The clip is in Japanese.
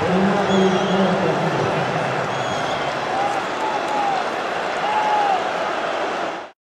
うん。